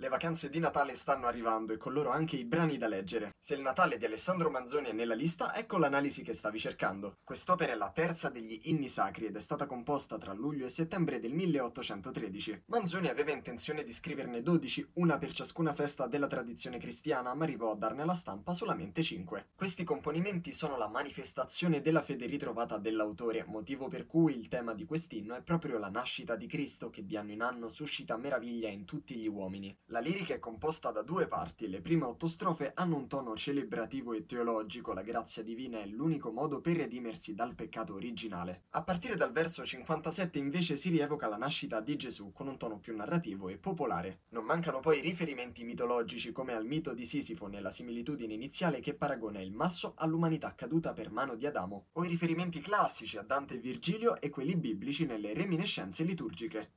Le vacanze di Natale stanno arrivando e con loro anche i brani da leggere. Se il Natale di Alessandro Manzoni è nella lista, ecco l'analisi che stavi cercando. Quest'opera è la terza degli inni sacri ed è stata composta tra luglio e settembre del 1813. Manzoni aveva intenzione di scriverne 12, una per ciascuna festa della tradizione cristiana, ma arrivò a darne alla stampa solamente 5. Questi componimenti sono la manifestazione della fede ritrovata dell'autore, motivo per cui il tema di quest'inno è proprio la nascita di Cristo che di anno in anno suscita meraviglia in tutti gli uomini. La lirica è composta da due parti, le prime otto strofe hanno un tono celebrativo e teologico, la grazia divina è l'unico modo per redimersi dal peccato originale. A partire dal verso 57 invece si rievoca la nascita di Gesù con un tono più narrativo e popolare. Non mancano poi riferimenti mitologici come al mito di Sisifo nella similitudine iniziale che paragona il masso all'umanità caduta per mano di Adamo, o i riferimenti classici a Dante e Virgilio e quelli biblici nelle reminiscenze liturgiche.